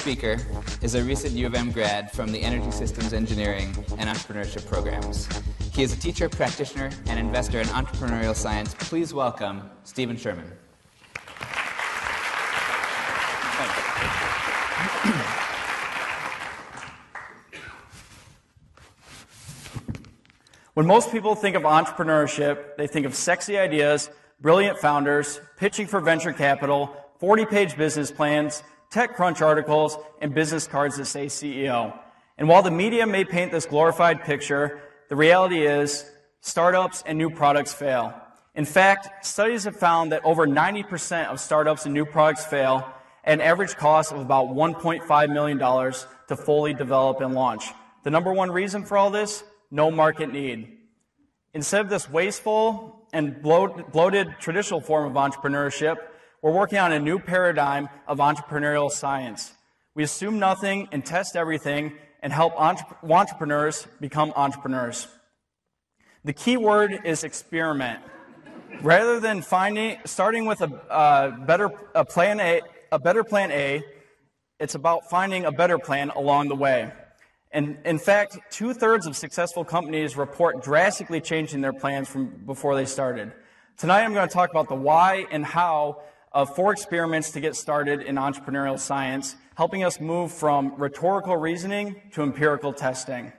speaker is a recent U of M grad from the Energy Systems Engineering and Entrepreneurship programs. He is a teacher, practitioner, and investor in entrepreneurial science. Please welcome Steven Sherman. When most people think of entrepreneurship, they think of sexy ideas, brilliant founders, pitching for venture capital, 40 page business plans, TechCrunch articles, and business cards that say CEO. And while the media may paint this glorified picture, the reality is startups and new products fail. In fact, studies have found that over 90% of startups and new products fail at an average cost of about $1.5 million to fully develop and launch. The number one reason for all this? No market need. Instead of this wasteful and bloated traditional form of entrepreneurship, we're working on a new paradigm of entrepreneurial science. We assume nothing and test everything and help entre- wantrepreneurs become entrepreneurs. The key word is experiment. Rather than finding, starting with a better a plan A, a better plan A, it's about finding a better plan along the way. And in fact, two thirds of successful companies report drastically changing their plans from before they started. Tonight, I'm going to talk about the why and how of four experiments to get started in entrepreneurial science, helping us move from rhetorical reasoning to empirical testing.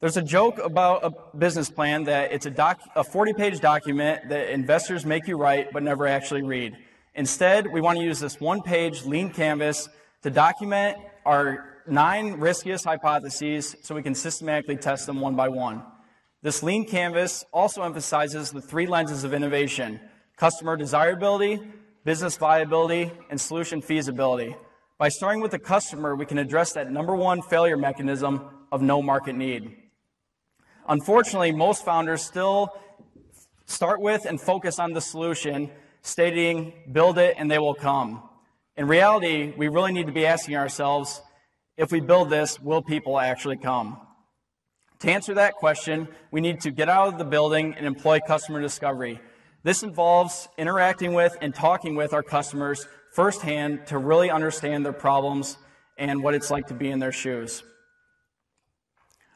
There's a joke about a business plan that it's a, doc, a 40 page document that investors make you write but never actually read. Instead, we want to use this one page lean canvas to document our nine riskiest hypotheses so we can systematically test them one by one. This lean canvas also emphasizes the three lenses of innovation customer desirability, business viability, and solution feasibility. By starting with the customer, we can address that number one failure mechanism of no market need. Unfortunately, most founders still start with and focus on the solution, stating, build it and they will come. In reality, we really need to be asking ourselves, if we build this, will people actually come? To answer that question, we need to get out of the building and employ customer discovery. This involves interacting with and talking with our customers firsthand to really understand their problems and what it's like to be in their shoes.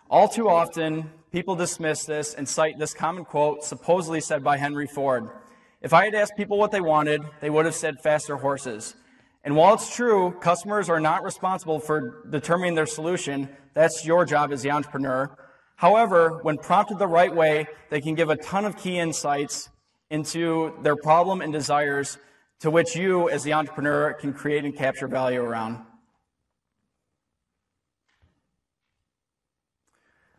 All too often, people dismiss this and cite this common quote supposedly said by Henry Ford. If I had asked people what they wanted, they would have said faster horses. And while it's true, customers are not responsible for determining their solution, that's your job as the entrepreneur. However, when prompted the right way, they can give a ton of key insights into their problem and desires to which you, as the entrepreneur, can create and capture value around.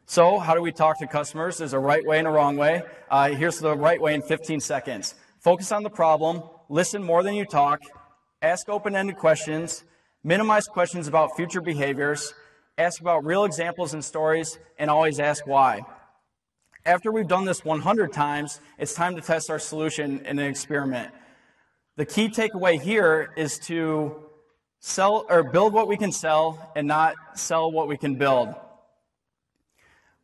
So, how do we talk to customers? There's a right way and a wrong way. Uh, here's the right way in 15 seconds. Focus on the problem, listen more than you talk, ask open ended questions, minimize questions about future behaviors, ask about real examples and stories, and always ask why. After we've done this 100 times, it's time to test our solution in an experiment. The key takeaway here is to sell or build what we can sell and not sell what we can build.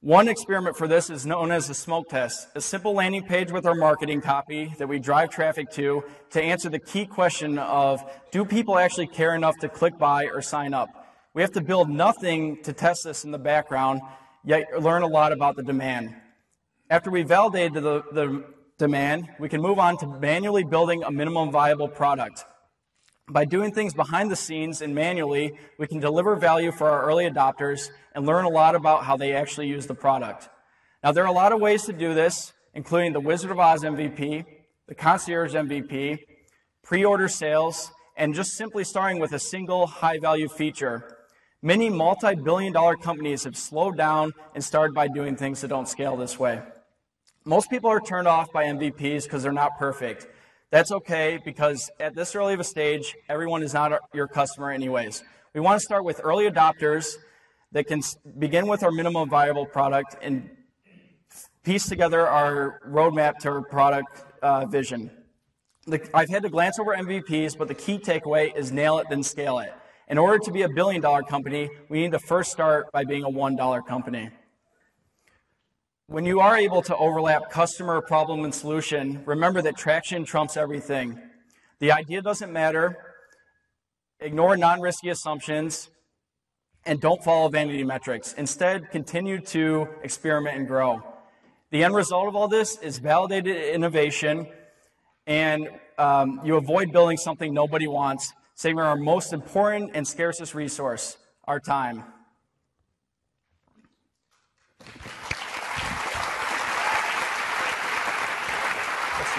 One experiment for this is known as the smoke test, a simple landing page with our marketing copy that we drive traffic to to answer the key question of do people actually care enough to click buy or sign up? We have to build nothing to test this in the background, yet learn a lot about the demand. After we validated the, the demand, we can move on to manually building a minimum viable product. By doing things behind the scenes and manually, we can deliver value for our early adopters and learn a lot about how they actually use the product. Now, there are a lot of ways to do this, including the Wizard of Oz MVP, the Concierge MVP, pre order sales, and just simply starting with a single high value feature. Many multi billion dollar companies have slowed down and started by doing things that don't scale this way. Most people are turned off by MVPs because they're not perfect. That's okay because at this early of a stage, everyone is not your customer anyways. We want to start with early adopters that can begin with our minimum viable product and piece together our roadmap to our product uh, vision. The, I've had to glance over MVPs, but the key takeaway is nail it, then scale it. In order to be a billion dollar company, we need to first start by being a $1 company. When you are able to overlap customer, problem, and solution, remember that traction trumps everything. The idea doesn't matter. ignore non risky assumptions, and don't follow vanity metrics. Instead, continue to experiment and grow. The end result of all this is validated innovation, and um, you avoid building something nobody wants, saving our most important and scarcest resource, our time.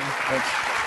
Thanks.